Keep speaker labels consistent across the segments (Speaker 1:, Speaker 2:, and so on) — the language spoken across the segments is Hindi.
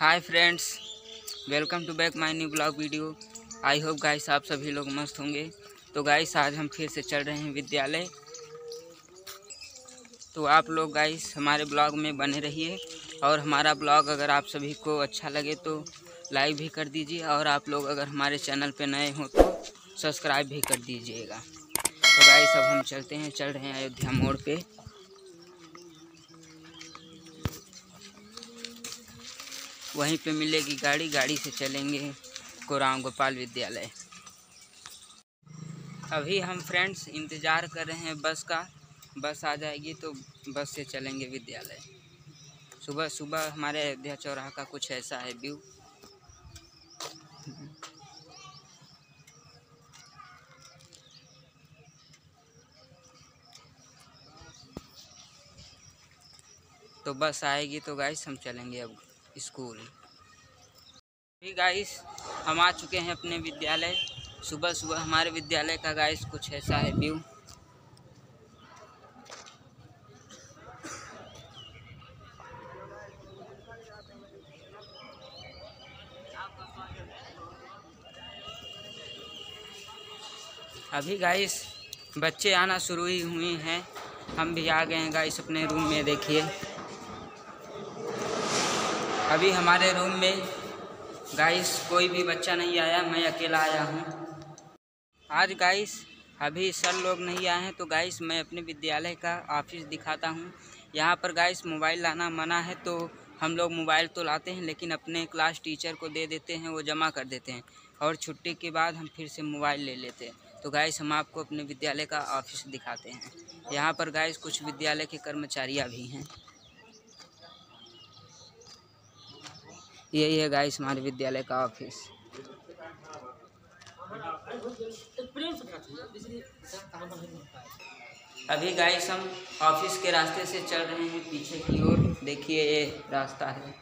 Speaker 1: Hi friends, welcome to back my new blog video. I hope guys आप सभी लोग मस्त होंगे। तो गाइस, आज हम फिर से चल रहे हैं विद्यालय। तो आप लोग गाइस हमारे ब्लॉग में बने रहिए। और हमारा ब्लॉग अगर आप सभी को अच्छा लगे तो लाइक भी कर दीजिए। और आप लोग अगर हमारे चैनल पे नए हो तो सब्सक्राइब भी कर दीजिएगा। तो गाइस, अब हम चलते हैं, चल रहे हैं अयोध्या मोड़ पे। वहीं पे मिलेगी गाड़ी। गाड़ी से चलेंगे कोराम गोपाल विद्यालय। अभी हम फ्रेंड्स इंतज़ार कर रहे हैं बस का। बस आ जाएगी तो बस से चलेंगे विद्यालय। सुबह सुबह हमारे अयोध्या चौराहा का कुछ ऐसा है व्यू तो बस आएगी तो गाइस हम चलेंगे अब। स्कूल। अभी गाइस हम आ चुके हैं अपने विद्यालय। सुबह सुबह हमारे विद्यालय का गाइस कुछ ऐसा है व्यू अभी गाइस बच्चे आना शुरू ही हुए हैं। हम भी आ गए हैं गाइस अपने रूम में, देखिए। अभी हमारे रूम में गाइस कोई भी बच्चा नहीं आया, मैं अकेला आया हूँ। आज गाइस अभी सर लोग नहीं आए हैं तो गाइस मैं अपने विद्यालय का ऑफ़िस दिखाता हूँ। यहाँ पर गाइस मोबाइल लाना मना है तो हम लोग मोबाइल तो लाते हैं, लेकिन अपने क्लास टीचर को दे देते हैं, वो जमा कर देते हैं। और छुट्टी के बाद हम फिर से मोबाइल ले लेते हैं। तो गाइस हम आपको अपने विद्यालय का ऑफ़िस दिखाते हैं। यहाँ पर गाइस कुछ विद्यालय के कर्मचारियाँ भी हैं। यही है गाइस हमारे विद्यालय का ऑफ़िस अभी गाइस हम ऑफ़िस के रास्ते से चल रहे हैं, पीछे की ओर। देखिए, ये रास्ता है।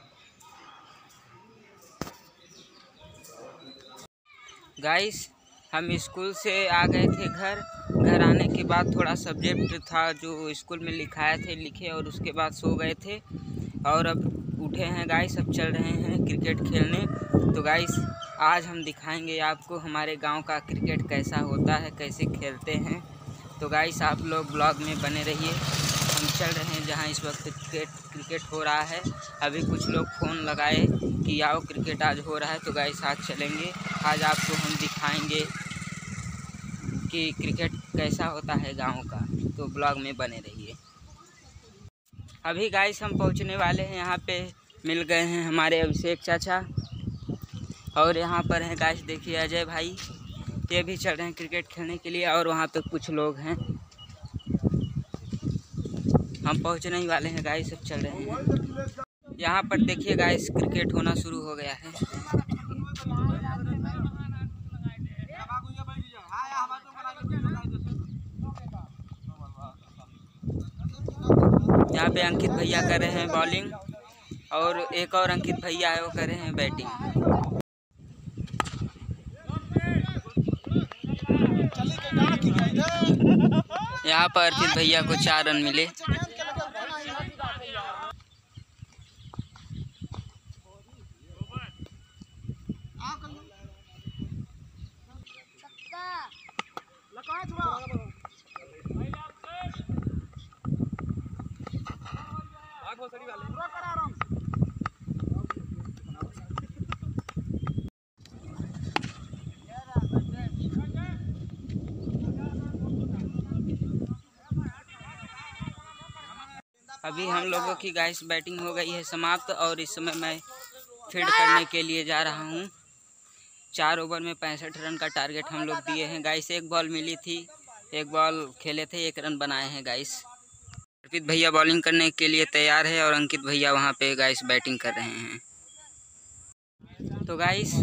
Speaker 1: गाइस हम स्कूल से आ गए थे घर। घर आने के बाद थोड़ा सब्जेक्ट था जो स्कूल में लिखाए थे, लिखे और उसके बाद सो गए थे। और अब उठे हैं गाइस अब चल रहे हैं क्रिकेट खेलने। तो गाइस आज हम दिखाएँगे आपको हमारे गाँव का क्रिकेट कैसा होता है, कैसे खेलते हैं। तो गाइस आप लोग ब्लॉग में बने रहिए। हम चल रहे हैं जहाँ इस वक्त क्रिकेट क्रिकेट हो रहा है। अभी कुछ लोग फ़ोन लगाए कि आओ क्रिकेट आज हो रहा है तो गाइस आज चलेंगे। आज आपको हम दिखाएँगे कि क्रिकेट कैसा होता है गाँव का। तो ब्लॉग में बने रहिए। अभी गाइस हम पहुँचने वाले हैं यहाँ पे। मिल गए हैं हमारे अभिषेक चाचा। और यहाँ पर हैं गाइस देखिए अजय भाई। ये भी चल रहे हैं क्रिकेट खेलने के लिए और वहाँ पे कुछ लोग हैं। हम पहुँचने ही वाले हैं गाइस सब चल रहे हैं। यहाँ पर देखिए गाइस क्रिकेट होना शुरू हो गया है। यहाँ पे अंकित भैया कर रहे हैं बॉलिंग और एक और अंकित भैया है, वो कर रहे हैं बैटिंग। यहाँ पर अर्पित भैया को चार रन मिले। अभी हम लोगों की गाइस बैटिंग हो गई है समाप्त और इस समय मैं फ़ील्ड करने के लिए जा रहा हूँ। चार ओवर में पैंसठ रन का टारगेट हम लोग दिए हैं। गाइस एक बॉल मिली थी। एक बॉल खेले थे, एक रन बनाए हैं गाइस अर्पित भैया बॉलिंग करने के लिए तैयार है और अंकित भैया वहाँ पे गाइस बैटिंग कर रहे हैं। तो गाइस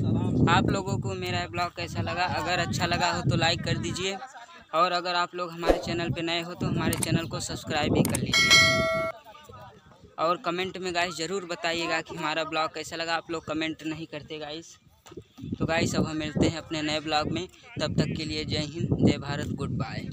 Speaker 1: आप लोगों को मेरा ब्लॉग कैसा लगा? अगर अच्छा लगा हो तो लाइक कर दीजिए। और अगर आप लोग हमारे चैनल पे नए हो तो हमारे चैनल को सब्सक्राइब भी कर लीजिए। और कमेंट में गाइस ज़रूर बताइएगा कि हमारा ब्लॉग कैसा लगा। आप लोग कमेंट नहीं करते गाइस। तो गाइस अब हम मिलते हैं अपने नए ब्लॉग में। तब तक के लिए जय हिंद, जय भारत, गुड बाय।